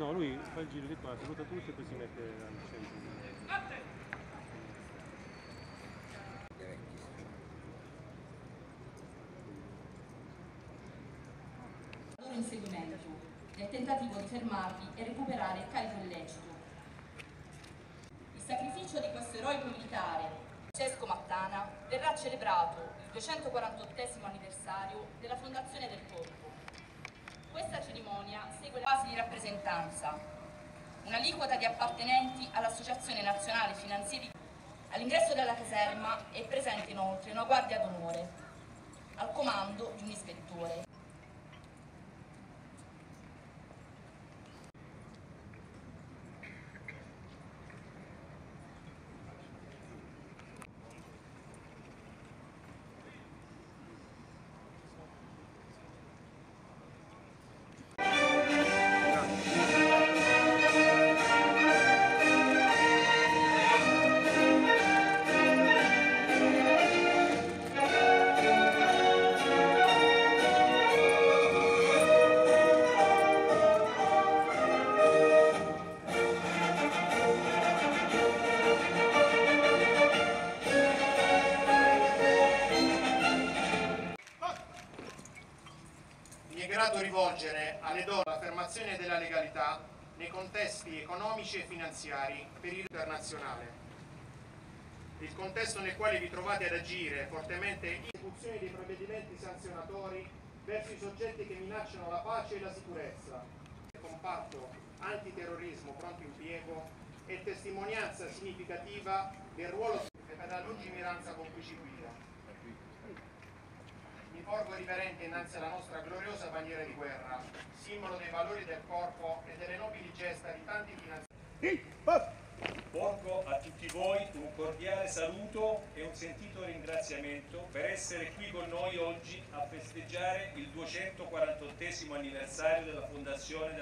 No, lui fa il giro di qua, saluta tutti e poi si mette al centro. loro inseguimento, nel tentativo di fermarli e recuperare il carico illecito. Il sacrificio di questo eroico militare, Francesco Mattana, verrà celebrato il 248 anniversario della fondazione del corpo. Questa cerimonia segue rappresentanza, un'aliquota di appartenenti all'Associazione Nazionale Finanzieri. All'ingresso della caserma è presente inoltre una guardia d'onore, al comando di un ispettore. Grato rivolgere alle donne l'affermazione della legalità nei contesti economici e finanziari per il internazionale. Il contesto nel quale vi trovate ad agire fortemente in esecuzione dei provvedimenti sanzionatori verso i soggetti che minacciano la pace e la sicurezza. Il comparto antiterrorismo pronto impiego è testimonianza significativa del ruolo e per lungimiranza con cui ci guida. Mi porgo riverente innanzi alla nostra gloriosa bandiera di guerra, simbolo dei valori del corpo e delle nobili gesta di tanti finanziatori. Porgo a tutti voi un cordiale saluto e un sentito ringraziamento per essere qui con noi oggi a festeggiare il 248 anniversario della fondazione della